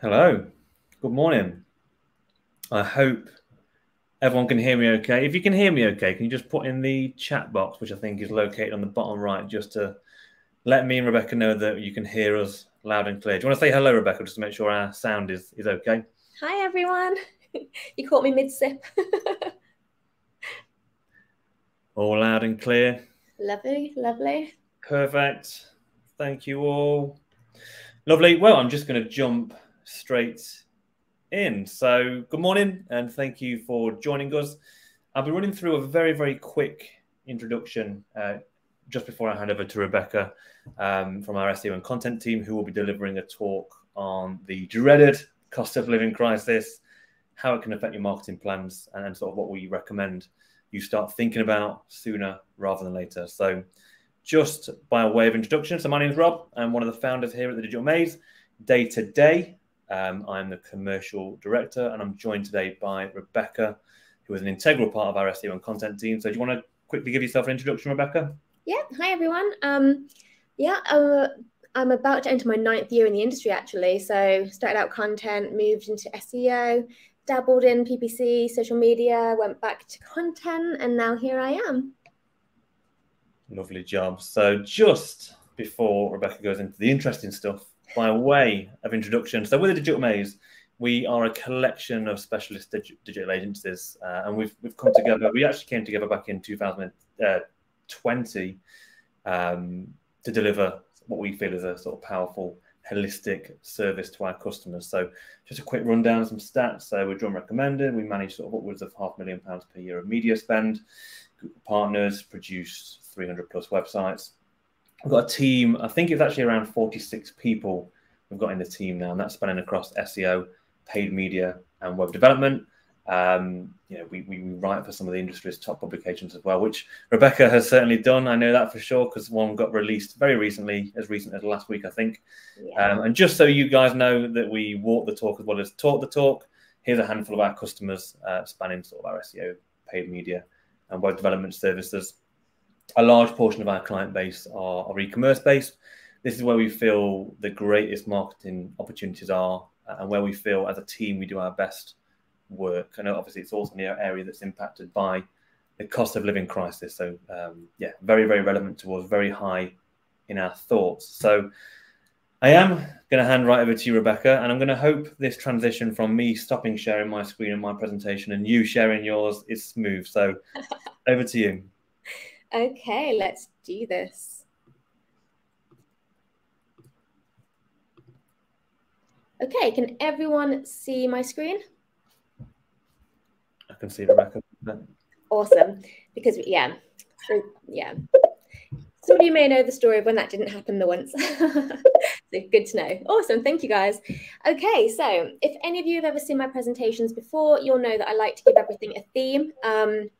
Hello. Good morning. I hope everyone can hear me okay. If you can hear me okay, can you just put in the chat box, which I think is located on the bottom right, just to let me and Rebekah know that you can hear us loud and clear. Do you want to say hello, Rebekah, just to make sure our sound is, is okay? Hi, everyone. you caught me mid sip. all loud and clear. Lovely, lovely. Perfect. Thank you all. Lovely. Well, I'm just going to jump straight in. So, good morning and thank you for joining us. I'll be running through a very, very quick introduction uh, just before I hand over to Rebekah um, from our SEO and content team, who will be delivering a talk on the dreaded cost of living crisis, how it can affect your marketing plans, and sort of what we recommend you start thinking about sooner rather than later. So, just by way of introduction, so my name is Rob. I'm one of the founders here at the Digital Maze. Day to day, um, I'm the commercial director, and I'm joined today by Rebekah, who is an integral part of our SEO and content team. So, do you want to quickly give yourself an introduction, Rebekah? Yeah. Hi, everyone. Um, yeah, uh, I'm about to enter my ninth year in the industry, actually. So, started out content, moved into SEO, dabbled in PPC, social media, went back to content, and now here I am. Lovely job. So, just before Rebekah goes into the interesting stuff, by way of introduction, so with the Digital Maze, we are a collection of specialist dig- digital agencies, uh, and we've we've come together. We actually came together back in 2020 uh, um, to deliver what we feel is a sort of powerful holistic service to our customers. So just a quick rundown of some stats. So we're Drum recommended. We manage sort of upwards of half a million pounds per year of media spend. Google partners produce 300 plus websites. We've got a team, I think it's actually around 46 people we've got in the team now, and that's spanning across SEO, paid media, and web development. Um, you know, we, we write for some of the industry's top publications as well, which Rebekah has certainly done. I know that for sure because one got released very recently, as recent as last week, I think. Yeah. Um, and just so you guys know that we walk the talk as well as talk the talk, here's a handful of our customers uh, spanning sort of our SEO, paid media, and web development services. A large portion of our client base are, are e-commerce based. This is where we feel the greatest marketing opportunities are, uh, and where we feel as a team we do our best work. And obviously, it's also an area that's impacted by the cost of living crisis. So, um, yeah, very, very relevant to us, very high in our thoughts. So, I am going to hand right over to you, Rebekah, and I'm going to hope this transition from me stopping sharing my screen and my presentation and you sharing yours is smooth. So, over to you. Okay, let's do this. Okay, can everyone see my screen? I can see Rebekah. Awesome. Because, yeah, yeah. Some of you may know the story of when that didn't happen the once. so good to know. Awesome. Thank you, guys. Okay, so if any of you have ever seen my presentations before, you'll know that I like to give everything a theme. Um,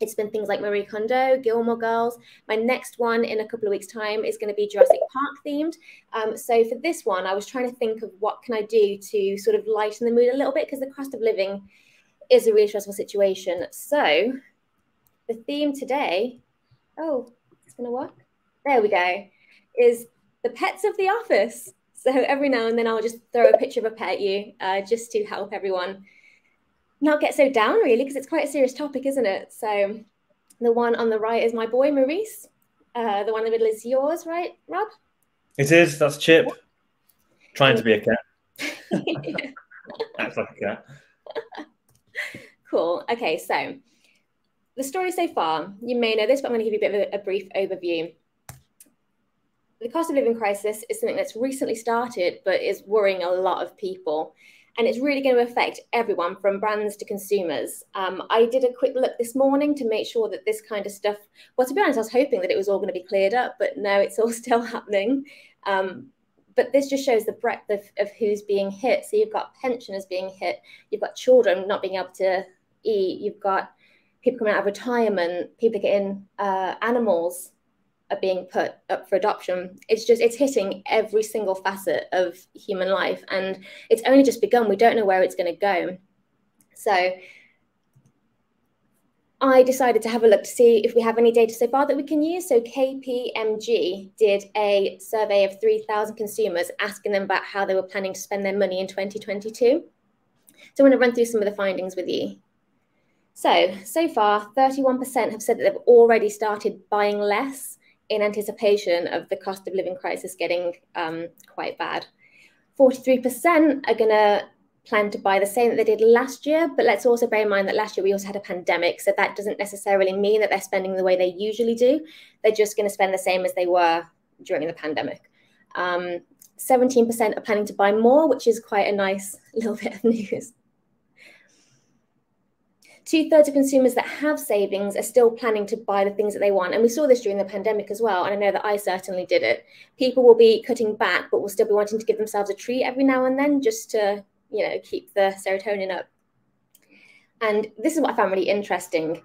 it's been things like Marie Kondo, Gilmore Girls. My next one in a couple of weeks' time is going to be Jurassic Park themed. Um, so for this one, I was trying to think of what can I do to sort of lighten the mood a little bit because the cost of living is a really stressful situation. So the theme today, oh, it's going to work. There we go, is the pets of the office. So every now and then I'll just throw a picture of a pet at you uh, just to help everyone not get so down, really, because it's quite a serious topic, isn't it? So the one on the right is my boy, Maurice. Uh, the one in the middle is yours, right, Rob? It is. That's Chip. Trying to be a cat. Acts like a cat. Cool. Okay, so the story so far, you may know this, but I'm going to give you a bit of a, a brief overview. The cost of living crisis is something that's recently started, but is worrying a lot of people. And it's really going to affect everyone from brands to consumers. Um, I did a quick look this morning to make sure that this kind of stuff, well, to be honest, I was hoping that it was all going to be cleared up, but no, it's all still happening. Um, but this just shows the breadth of, of who's being hit. So you've got pensioners being hit, you've got children not being able to eat, you've got people coming out of retirement, people getting uh, animals are being put up for adoption. It's just it's hitting every single facet of human life, and it's only just begun. We don't know where it's going to go. So I decided to have a look to see if we have any data so far that we can use. So KPMG did a survey of 3,000 consumers asking them about how they were planning to spend their money in 2022. So I'm going to run through some of the findings with you. So, so far, 31% have said that they've already started buying less in anticipation of the cost of living crisis getting um, quite bad. 43% are going to plan to buy the same that they did last year. But let's also bear in mind that last year we also had a pandemic. So that doesn't necessarily mean that they're spending the way they usually do. They're just going to spend the same as they were during the pandemic. Um, 17% are planning to buy more, which is quite a nice little bit of news. Two thirds of consumers that have savings are still planning to buy the things that they want. And we saw this during the pandemic as well. And I know that I certainly did it. People will be cutting back, but will still be wanting to give themselves a treat every now and then just to you know, keep the serotonin up. And this is what I found really interesting.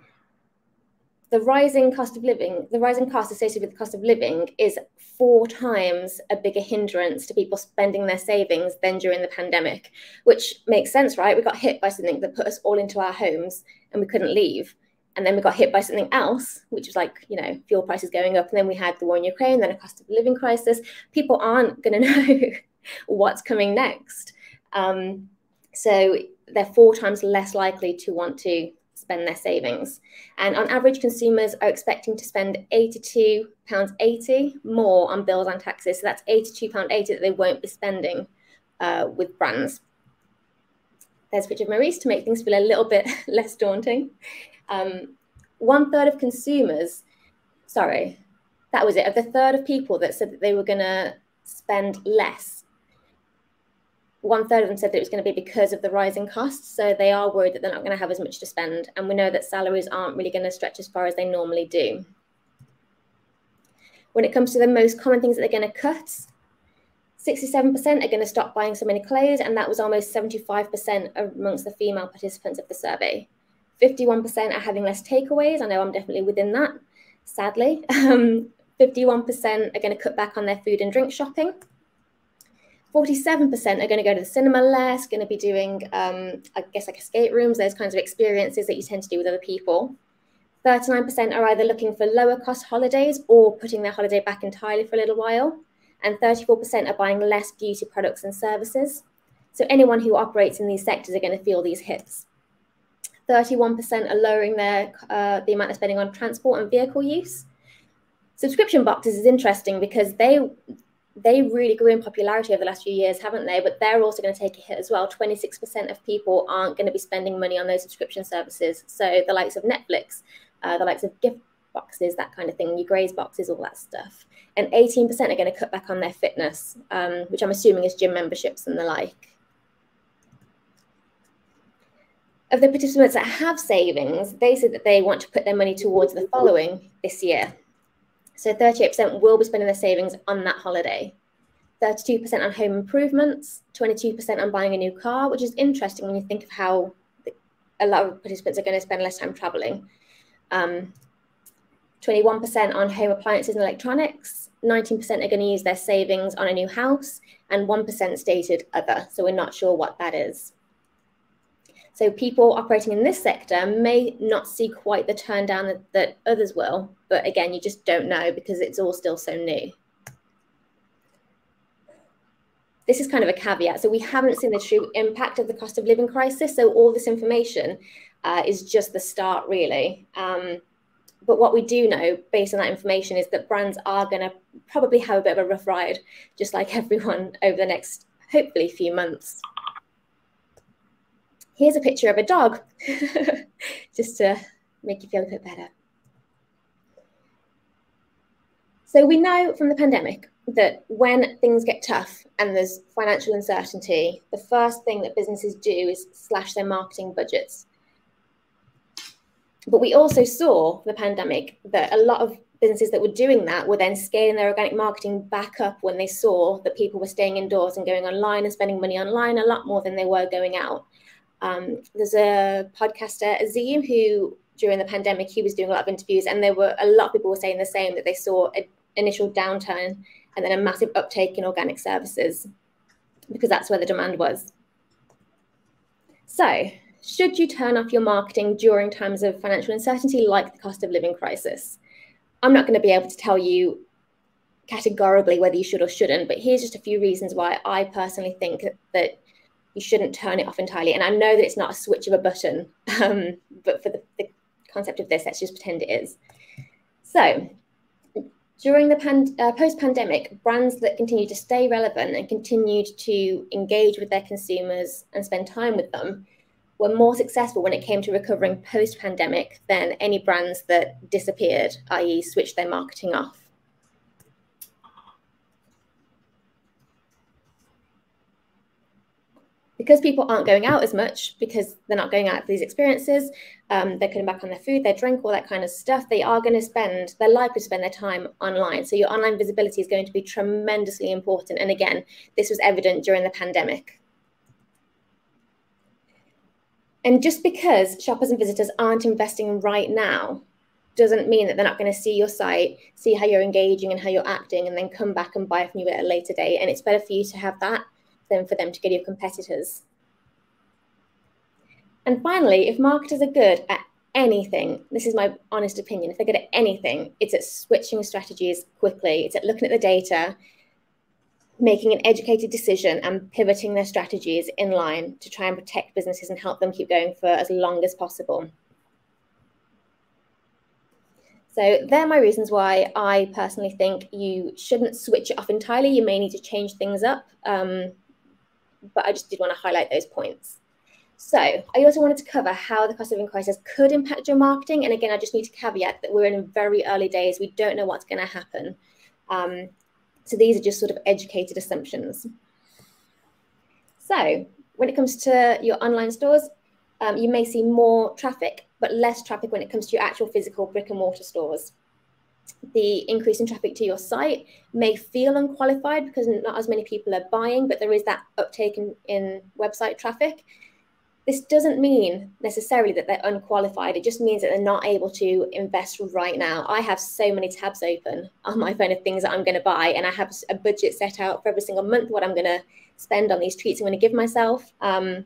The rising cost of living, the rising cost associated with the cost of living is four times a bigger hindrance to people spending their savings than during the pandemic, which makes sense, right? We got hit by something that put us all into our homes and we couldn't leave. And then we got hit by something else, which was like, you know, fuel prices going up. And then we had the war in Ukraine, then a cost of living crisis. People aren't going to know what's coming next. Um, so they're four times less likely to want to spend their savings. And on average, consumers are expecting to spend £82.80 more on bills and taxes. So that's £82.80 that they won't be spending uh, with brands. There's a picture of Maurice to make things feel a little bit less daunting. Um, one third of consumers, sorry, that was it, of the third of people that said that they were going to spend less one third of them said that it was going to be because of the rising costs. So they are worried that they're not going to have as much to spend. And we know that salaries aren't really going to stretch as far as they normally do. When it comes to the most common things that they're going to cut, 67% are going to stop buying so many clothes, and that was almost 75% amongst the female participants of the survey. 51% are having less takeaways. I know I'm definitely within that, sadly. Um, 51% are going to cut back on their food and drink shopping. 47% are going to go to the cinema less, going to be doing, um, I guess, like escape rooms, those kinds of experiences that you tend to do with other people. 39% are either looking for lower cost holidays or putting their holiday back entirely for a little while. And 34% are buying less beauty products and services. So anyone who operates in these sectors are going to feel these hits. 31% are lowering their uh, the amount of spending on transport and vehicle use. Subscription boxes is interesting because they they really grew in popularity over the last few years, haven't they? But they're also going to take a hit as well. 26% of people aren't going to be spending money on those subscription services. So the likes of Netflix, uh, the likes of gift boxes, that kind of thing, your Graze boxes, all that stuff. And 18% are going to cut back on their fitness, um, which I'm assuming is gym memberships and the like. Of the participants that have savings, they said that they want to put their money towards the following this year. So 38% will be spending their savings on that holiday. 32% on home improvements, 22% on buying a new car, which is interesting when you think of how a lot of participants are going to spend less time traveling. Um, 21% on home appliances and electronics, 19% are going to use their savings on a new house, and 1% stated other. So we're not sure what that is. So people operating in this sector may not see quite the turn down that, that others will, but again, you just don't know because it's all still so new. This is kind of a caveat. So we haven't seen the true impact of the cost of living crisis. So all this information uh, is just the start, really. Um, but what we do know, based on that information, is that brands are going to probably have a bit of a rough ride, just like everyone over the next, hopefully, few months here's a picture of a dog, just to make you feel a bit better. So we know from the pandemic that when things get tough and there's financial uncertainty, the first thing that businesses do is slash their marketing budgets. But we also saw the pandemic that a lot of businesses that were doing that were then scaling their organic marketing back up when they saw that people were staying indoors and going online and spending money online a lot more than they were going out. Um, there's a podcaster, Azim, who during the pandemic he was doing a lot of interviews, and there were a lot of people were saying the same that they saw an initial downturn and then a massive uptake in organic services because that's where the demand was. So should you turn off your marketing during times of financial uncertainty like the cost of living crisis? I'm not going to be able to tell you categorically whether you should or shouldn't, but here's just a few reasons why I personally think that you shouldn't turn it off entirely. And I know that it's not a switch of a button, um, but for the, the concept of this, let's just pretend it is. So, during the uh, post-pandemic, brands that continued to stay relevant and continued to engage with their consumers and spend time with them were more successful when it came to recovering post pandemic than any brands that disappeared, i.e., switched their marketing off. Because people aren't going out as much, because they're not going out for these experiences, um, they're cutting back on their food, their drink, all that kind of stuff, they are going to spend, they're likely to spend their time online. So your online visibility is going to be tremendously important. And again, this was evident during the pandemic. And just because shoppers and visitors aren't investing right now doesn't mean that they're not going to see your site, see how you're engaging and how you're acting, and then come back and buy from you at a later date. And it's better for you to have that than for them to get your competitors. And finally, if marketers are good at anything, this is my honest opinion, if they're good at anything, it's at switching strategies quickly, it's at looking at the data making an educated decision and pivoting their strategies in line to try and protect businesses and help them keep going for as long as possible. So they're my reasons why I personally think you shouldn't switch it off entirely. You may need to change things up, um, but I just did want to highlight those points. So I also wanted to cover how the cost of living crisis could impact your marketing. And again, I just need to caveat that we're in very early days. We don't know what's going to happen. Um, so these are just sort of educated assumptions. So when it comes to your online stores, um, you may see more traffic, but less traffic when it comes to your actual physical brick and mortar stores. The increase in traffic to your site may feel unqualified because not as many people are buying, but there is that uptake in, in website traffic this doesn't mean necessarily that they're unqualified. It just means that they're not able to invest right now. I have so many tabs open on my phone of things that I'm going to buy, and I have a budget set out for every single month what I'm going to spend on these treats I'm going to give myself. Um,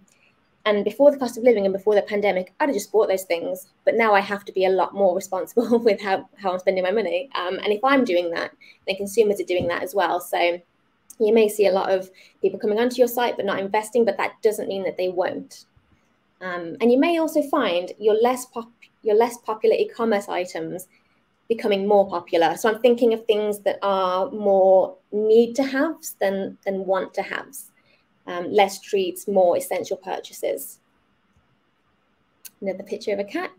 and before the cost of living and before the pandemic, I'd have just bought those things. But now I have to be a lot more responsible with how, how I'm spending my money. Um, and if I'm doing that, then consumers are doing that as well. So you may see a lot of people coming onto your site but not investing, but that doesn't mean that they won't. Um, and you may also find your less pop- your less popular e-commerce items becoming more popular. So I'm thinking of things that are more need to haves than than want to haves. Um, less treats, more essential purchases. Another picture of a cat.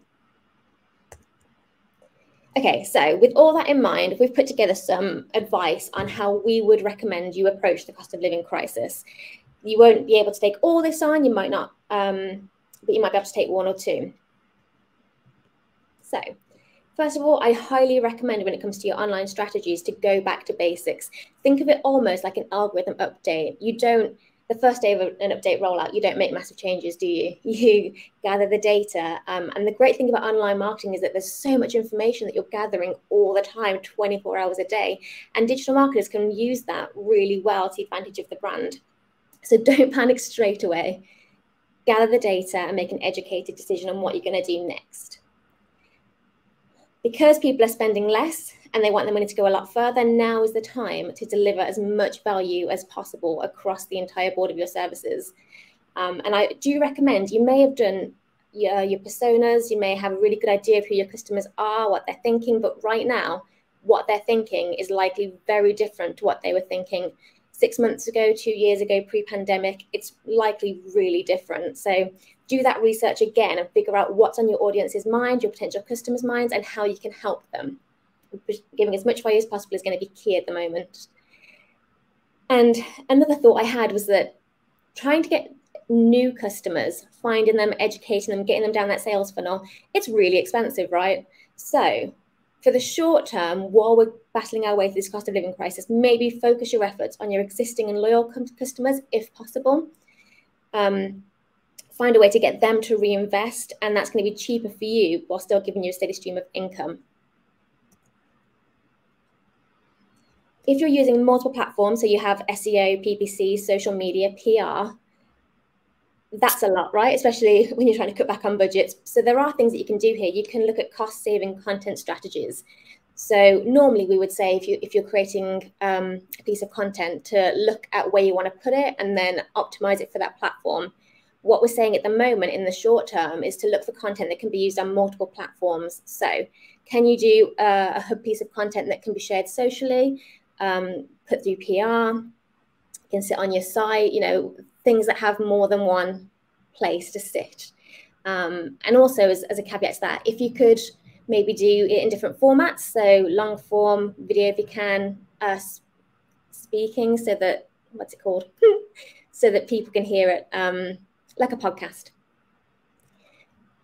Okay, so with all that in mind, we've put together some advice on how we would recommend you approach the cost of living crisis. You won't be able to take all this on. You might not um, but you might be able to take one or two. So, first of all, I highly recommend when it comes to your online strategies to go back to basics. Think of it almost like an algorithm update. You don't, the first day of an update rollout, you don't make massive changes, do you? You gather the data. Um, and the great thing about online marketing is that there's so much information that you're gathering all the time, 24 hours a day. And digital marketers can use that really well to the advantage of the brand. So don't panic straight away gather the data and make an educated decision on what you're going to do next. Because people are spending less and they want their money to go a lot further, now is the time to deliver as much value as possible across the entire board of your services. Um, and I do recommend you may have done your, your personas, you may have a really good idea of who your customers are, what they're thinking, but right now, what they're thinking is likely very different to what they were thinking six months ago, two years ago, pre pandemic, it's likely really different. So do that research again and figure out what's on your audience's mind, your potential customers' minds, and how you can help them. Giving as much value as possible is going to be key at the moment. And another thought I had was that trying to get new customers, finding them, educating them, getting them down that sales funnel, it's really expensive, right? So for the short term, while we're battling our way through this cost of living crisis, maybe focus your efforts on your existing and loyal customers if possible. Um, find a way to get them to reinvest, and that's going to be cheaper for you while still giving you a steady stream of income. If you're using multiple platforms, so you have SEO, PPC, social media, PR, that's a lot, right? Especially when you're trying to cut back on budgets. So there are things that you can do here. You can look at cost saving content strategies. So normally we would say if you if you're creating um, a piece of content to look at where you want to put it and then optimize it for that platform. What we're saying at the moment in the short term is to look for content that can be used on multiple platforms. So can you do a, a hub piece of content that can be shared socially, um, put through PR, You can sit on your site, you know, things that have more than one place to sit. Um, and also, as, as a caveat to that, if you could maybe do it in different formats, so long form video if you can, uh, speaking, so that what's it called, so that people can hear it, um, like a podcast.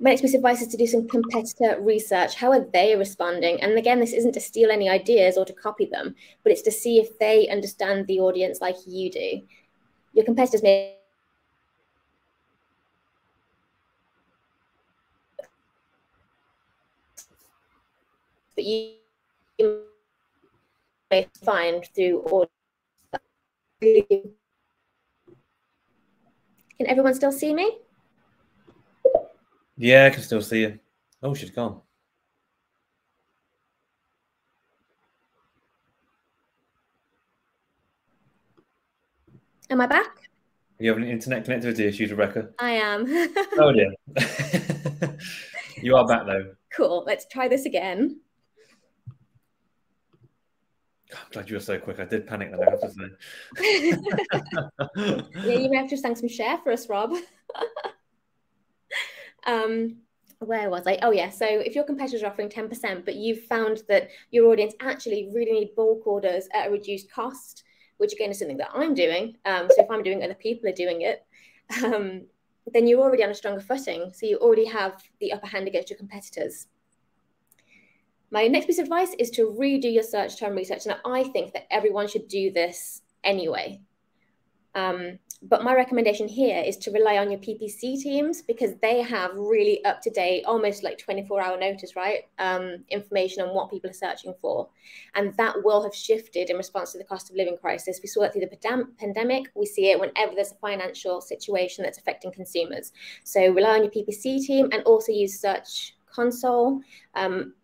My next piece of advice is to do some competitor research. How are they responding? And again, this isn't to steal any ideas or to copy them, but it's to see if they understand the audience like you do your competitors may but you, may find through all can everyone still see me yeah i can still see you oh she's gone Am I back? You have an internet connectivity issue, Rebekah? I am. oh dear. you are back though. Cool. Let's try this again. I'm glad you were so quick. I did panic then, I have to say. yeah, you may have to sang some share for us, Rob. um, where was I? Oh, yeah. So if your competitors are offering 10%, but you've found that your audience actually really need bulk orders at a reduced cost, which again is something that I'm doing. Um, so if I'm doing it, other people are doing it, um, then you're already on a stronger footing. So you already have the upper hand against your competitors. My next piece of advice is to redo your search term research. And I think that everyone should do this anyway. Um, but my recommendation here is to rely on your PPC teams because they have really up to date, almost like 24 hour notice, right? Um, information on what people are searching for. And that will have shifted in response to the cost of living crisis. We saw it through the pandemic. We see it whenever there's a financial situation that's affecting consumers. So rely on your PPC team and also use Search Console. Um,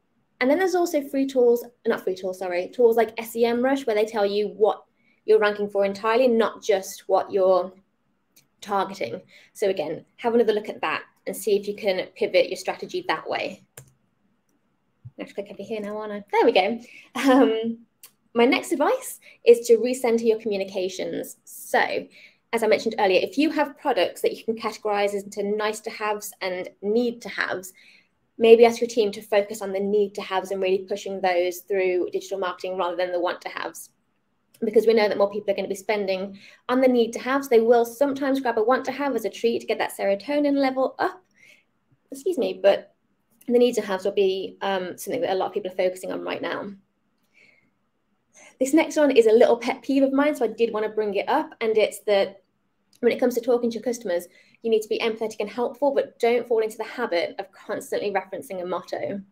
and then there's also free tools, not free tools, sorry, tools like SEMrush, where they tell you what you're ranking for entirely, not just what you're targeting. So again, have another look at that and see if you can pivot your strategy that way. Have click over here now, aren't I? There we go. Um, my next advice is to recenter your communications. So, as I mentioned earlier, if you have products that you can categorize into nice to haves and need to haves, maybe ask your team to focus on the need to haves and really pushing those through digital marketing rather than the want to haves because we know that more people are going to be spending on the need to have. So they will sometimes grab a want to have as a treat to get that serotonin level up. Excuse me, but the need to have will be um, something that a lot of people are focusing on right now. This next one is a little pet peeve of mine, so I did want to bring it up. And it's that when it comes to talking to your customers, you need to be empathetic and helpful, but don't fall into the habit of constantly referencing a motto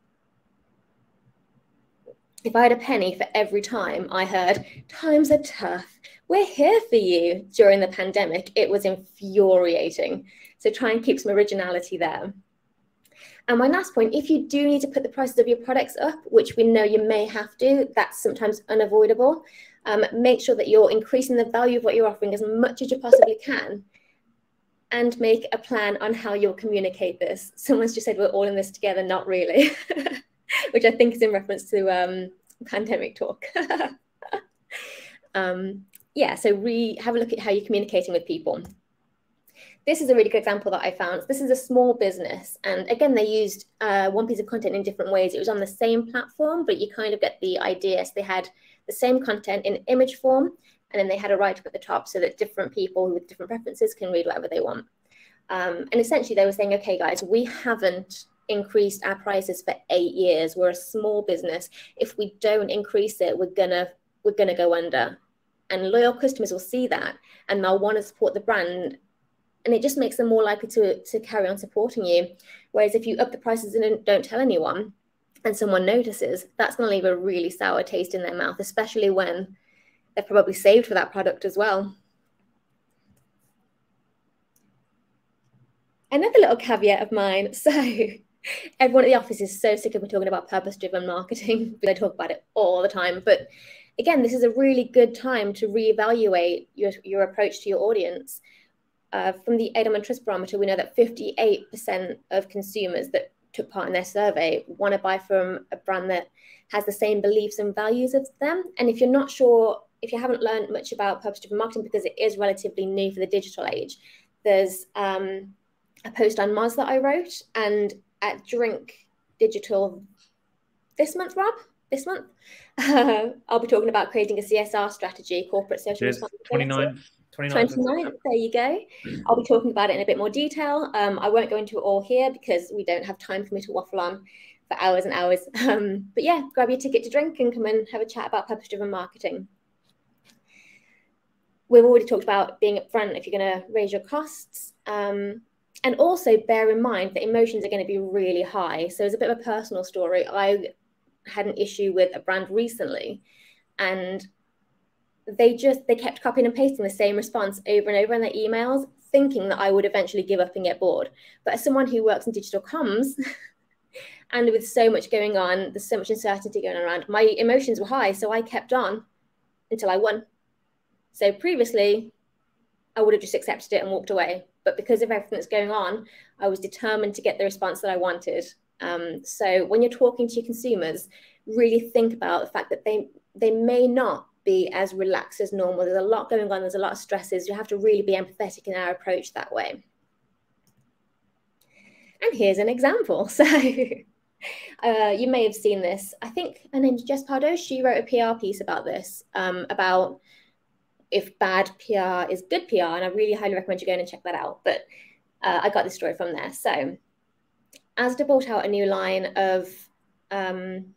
if I had a penny for every time I heard, times are tough, we're here for you during the pandemic, it was infuriating. So try and keep some originality there. And my last point if you do need to put the prices of your products up, which we know you may have to, that's sometimes unavoidable. Um, make sure that you're increasing the value of what you're offering as much as you possibly can and make a plan on how you'll communicate this. Someone's just said we're all in this together, not really. which I think is in reference to um, pandemic talk. um, yeah, so we have a look at how you're communicating with people. This is a really good example that I found. This is a small business, and again, they used uh, one piece of content in different ways. It was on the same platform, but you kind of get the idea. So they had the same content in image form, and then they had a write up at the top so that different people with different preferences can read whatever they want. Um, and essentially, they were saying, okay, guys, we haven't increased our prices for eight years. We're a small business. If we don't increase it, we're gonna we're gonna go under. And loyal customers will see that and they'll want to support the brand. And it just makes them more likely to, to carry on supporting you. Whereas if you up the prices and don't tell anyone and someone notices, that's going to leave a really sour taste in their mouth, especially when they've probably saved for that product as well. another little caveat of mine. So everyone at the office is so sick of me talking about purpose-driven marketing. I talk about it all the time. But again, this is a really good time to reevaluate your, your approach to your audience. Uh, from the Edelman Trust Barometer, we know that 58% of consumers that took part in their survey want to buy from a brand that has the same beliefs and values as them. And if you're not sure, if you haven't learned much about purpose-driven marketing because it is relatively new for the digital age, there's um, a post on Moz that I wrote, and at Drink Digital this month, Rob, this month, uh, I'll be talking about creating a CSR strategy, corporate social responsibility. 29th. 29th. 29th, there you go. I'll be talking about it in a bit more detail. Um, I won't go into it all here because we don't have time for me to waffle on for hours and hours. Um, but yeah, grab your ticket to drink and come and have a chat about purpose driven marketing. We've already talked about being upfront if you're going to raise your costs. Um, and also bear in mind that emotions are going to be really high. So, it's a bit of a personal story. I had an issue with a brand recently, and they just they kept copying and pasting the same response over and over in their emails, thinking that I would eventually give up and get bored. But as someone who works in digital comms, and with so much going on, there's so much uncertainty going around. My emotions were high, so I kept on until I won. So previously, I would have just accepted it and walked away. But because of everything that's going on, I was determined to get the response that I wanted. Um, so when you're talking to your consumers, really think about the fact that they they may not be as relaxed as normal. There's a lot going on. There's a lot of stresses. You have to really be empathetic in our approach that way. And here's an example. So uh, you may have seen this. I think her name's Jess Pardo. She wrote a PR piece about this, um, about if bad PR is good PR, and I really highly recommend you going and check that out. But uh, I got this story from there. So, Asda brought out a new line of um,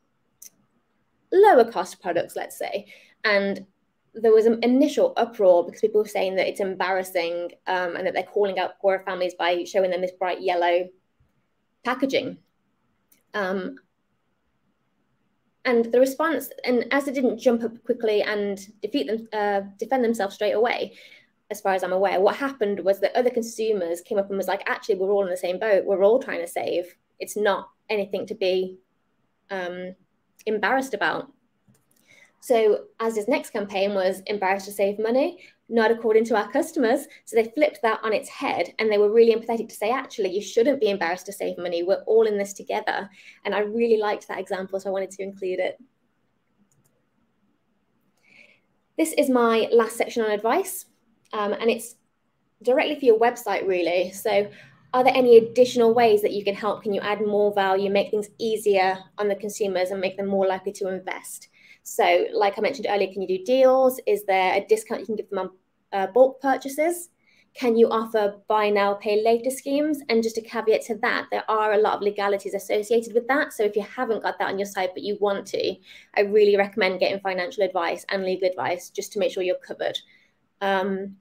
lower cost products, let's say, and there was an initial uproar because people were saying that it's embarrassing um, and that they're calling out poorer families by showing them this bright yellow packaging. Um, and the response, and as they didn't jump up quickly and defeat them, uh, defend themselves straight away, as far as I'm aware, what happened was that other consumers came up and was like, actually, we're all in the same boat. We're all trying to save. It's not anything to be um, embarrassed about. So, Asda's next campaign was embarrassed to save money, not according to our customers. So they flipped that on its head and they were really empathetic to say, actually, you shouldn't be embarrassed to save money. We're all in this together. And I really liked that example, so I wanted to include it. This is my last section on advice, um, and it's directly for your website, really. So, are there any additional ways that you can help? Can you add more value, make things easier on the consumers, and make them more likely to invest? So, like I mentioned earlier, can you do deals? Is there a discount you can give them on uh, bulk purchases? Can you offer buy now, pay later schemes? And just a caveat to that, there are a lot of legalities associated with that. So if you haven't got that on your site, but you want to, I really recommend getting financial advice and legal advice just to make sure you're covered. Um,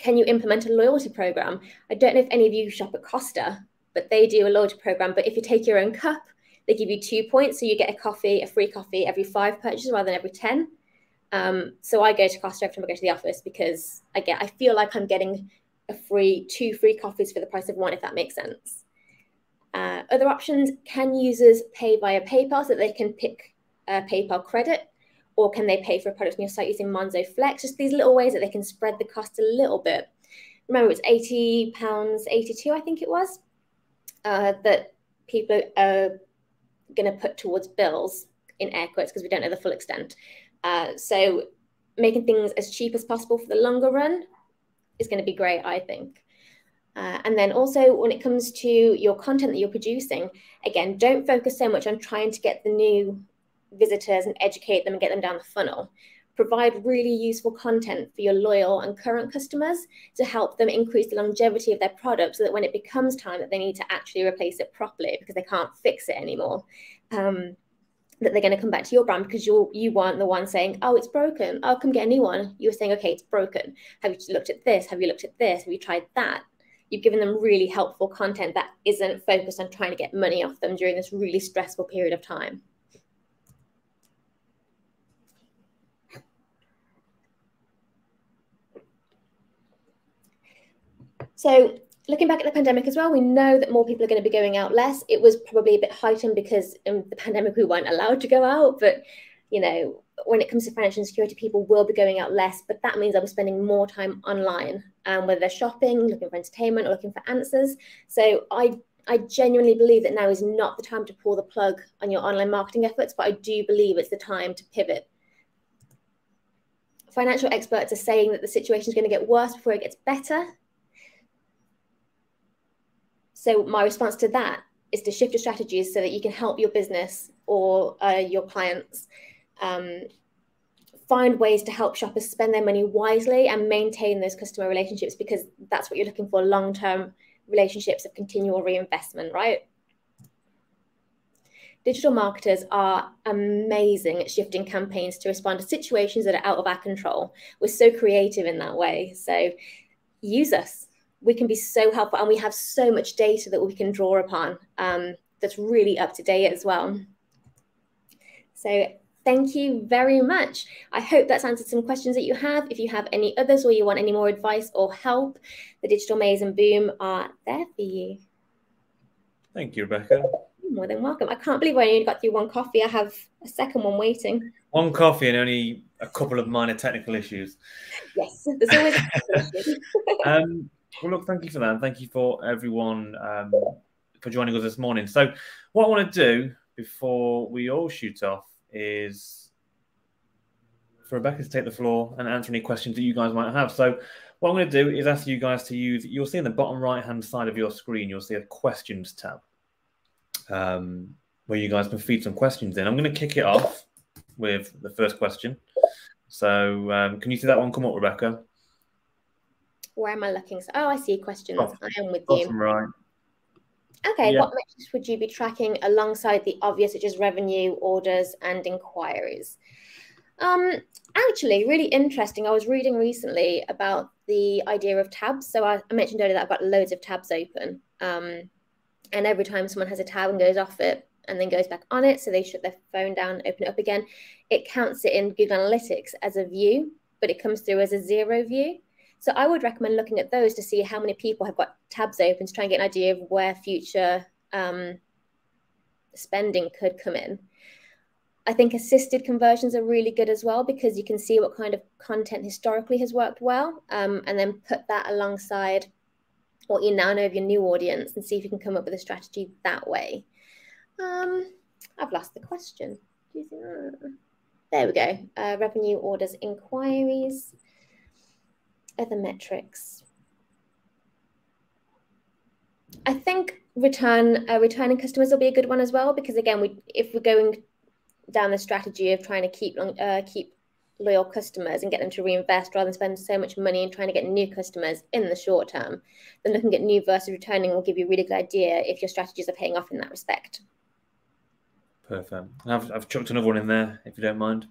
can you implement a loyalty program? I don't know if any of you shop at Costa, but they do a loyalty program. But if you take your own cup, they give you two points. So you get a coffee, a free coffee every five purchases rather than every 10. Um, so I go to Costa every time I go to the office because I get I feel like I'm getting a free two free coffees for the price of one, if that makes sense. Uh, other options: can users pay via PayPal so that they can pick a PayPal credit, or can they pay for a product on your site using Monzo Flex? Just these little ways that they can spread the cost a little bit. Remember, it's eighty pounds eighty-two, I think it was, uh, that people are going to put towards bills in air quotes because we don't know the full extent. Uh, so making things as cheap as possible for the longer run is going to be great, I think. Uh, and then also when it comes to your content that you're producing, again, don't focus so much on trying to get the new visitors and educate them and get them down the funnel. Provide really useful content for your loyal and current customers to help them increase the longevity of their product so that when it becomes time that they need to actually replace it properly because they can't fix it anymore, um, that they're going to come back to your brand because you're you weren't the one saying, "Oh, it's broken. I'll come get a new one." You were saying, "Okay, it's broken. Have you looked at this? Have you looked at this? Have you tried that?" You've given them really helpful content that isn't focused on trying to get money off them during this really stressful period of time. So looking back at the pandemic as well, we know that more people are going to be going out less. It was probably a bit heightened because in the pandemic we weren't allowed to go out, but you know, when it comes to financial insecurity, people will be going out less, but that means they'll be spending more time online, um, whether they're shopping, looking for entertainment, or looking for answers. So I I genuinely believe that now is not the time to pull the plug on your online marketing efforts, but I do believe it's the time to pivot. Financial experts are saying that the situation is going to get worse before it gets better. So my response to that is to shift your strategies so that you can help your business or uh, your clients um, find ways to help shoppers spend their money wisely and maintain those customer relationships because that's what you're looking for long term relationships of continual reinvestment, right? Digital marketers are amazing at shifting campaigns to respond to situations that are out of our control. We're so creative in that way. So use us. We can be so helpful and we have so much data that we can draw upon um, that's really up to date as well. So Thank you very much. I hope that's answered some questions that you have. If you have any others or you want any more advice or help, the Digital Maze and Boom are there for you. Thank you, Rebekah. You're more than welcome. I can't believe I only got through one coffee. I have a second one waiting. One coffee and only a couple of minor technical issues. Yes, there's always um, well, look, thank you for that. And Thank you for everyone um, for joining us this morning. So, what I want to do before we all shoot off is for Rebekah to take the floor and answer any questions that you guys might have. So, what I'm going to do is ask you guys to use, you'll see in the bottom right hand side of your screen, you'll see a questions tab um, where you guys can feed some questions in. I'm going to kick it off with the first question. So, um, can you see that one come up, Rebekah? Where am I looking? Oh, I see questions. Oh, I am with you. Right. Okay, yeah. what metrics would you be tracking alongside the obvious, such as revenue, orders, and inquiries? Um, actually, really interesting. I was reading recently about the idea of tabs. So I, I mentioned earlier that I've got loads of tabs open. Um, and every time someone has a tab and goes off it and then goes back on it, so they shut their phone down, open it up again, it counts it in Google Analytics as a view, but it comes through as a zero view. So I would recommend looking at those to see how many people have got tabs open to try and get an idea of where future um, spending could come in. I think assisted conversions are really good as well because you can see what kind of content historically has worked well um, and then put that alongside what you now know of your new audience and see if you can come up with a strategy that way. Um, I've lost the question. There we go. Uh, revenue orders inquiries other metrics? I think return uh, returning customers will be a good one as well because again, we if we're going down the strategy of trying to keep uh, keep loyal customers and get them to reinvest rather than spend so much money and trying to get new customers in the short term, then looking at new versus returning will give you a really good idea if your strategies are paying off in that respect. Perfect. I've, I've chucked another one in there if you don't mind.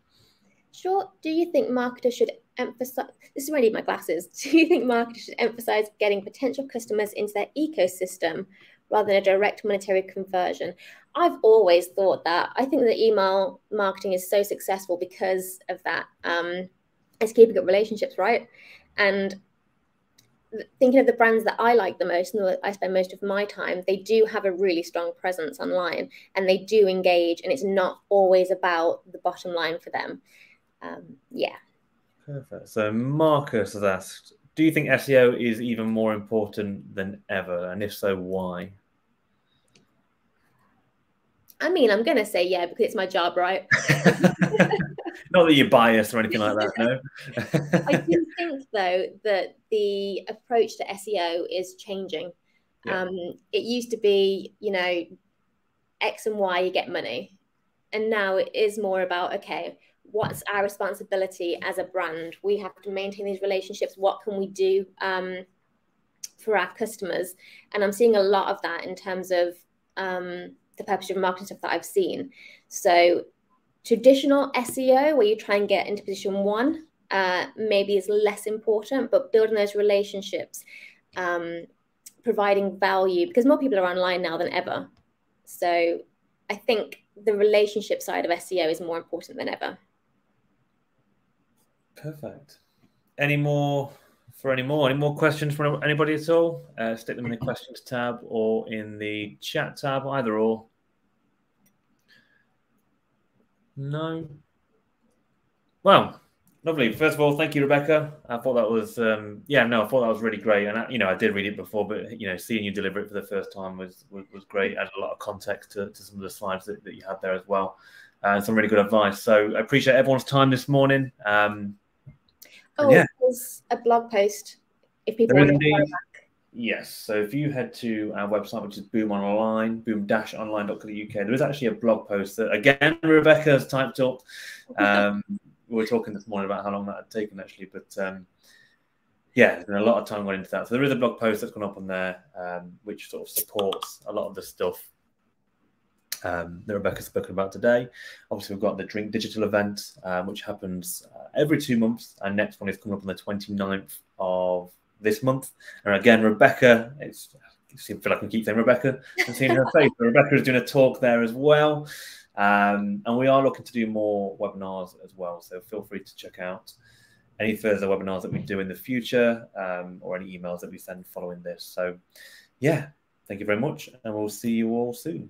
Sure. Do you think marketers should emphasize this is where I need my glasses. Do you think marketers should emphasize getting potential customers into their ecosystem rather than a direct monetary conversion? I've always thought that. I think that email marketing is so successful because of that. Um, it's keeping up relationships, right? And thinking of the brands that I like the most and that I spend most of my time, they do have a really strong presence online and they do engage, and it's not always about the bottom line for them. Um, yeah. Perfect. So Marcus has asked, do you think SEO is even more important than ever? And if so, why? I mean, I'm going to say yeah because it's my job, right? Not that you're biased or anything like that, no. I do think, though, that the approach to SEO is changing. Yeah. Um, it used to be, you know, X and Y, you get money. And now it is more about, okay, what's our responsibility as a brand? We have to maintain these relationships. What can we do um, for our customers? And I'm seeing a lot of that in terms of um, the purpose of marketing stuff that I've seen. So traditional SEO, where you try and get into position one, uh, maybe is less important, but building those relationships, um, providing value, because more people are online now than ever. So I think the relationship side of SEO is more important than ever. Perfect. Any more for any more. Any more questions from anybody at all? Uh, stick them in the questions tab or in the chat tab, either or. No. Well, lovely. First of all, thank you, Rebekah. I thought that was, um, yeah, no, I thought that was really great. And I, you know, I did read it before, but you know, seeing you deliver it for the first time was was, was great. Added a lot of context to, to some of the slides that, that you had there as well, and some really good advice. So I appreciate everyone's time this morning. Um, oh, yeah. there's a blog post if people want to back. Yes. So if you head to our website, which is Boom Online, boom-online.co.uk, there is actually a blog post that, again, Rebekah has typed up. Um, we were talking this morning about how long that had taken, actually. But um, yeah, there's been a lot of time going into that. So there is a blog post that's gone up on there, um, which sort of supports a lot of the stuff um, that Rebekah's spoken about today. Obviously, we've got the Drink Digital event, um, which happens uh, every two months. and next one is coming up on the 29th of this month. And again, Rebekah, it's I feel like I can keep saying Rebekah and seeing her face. But Rebekah is doing a talk there as well. Um, and we are looking to do more webinars as well. So feel free to check out any further webinars that we do in the future um, or any emails that we send following this. So, yeah, thank you very much. And we'll see you all soon.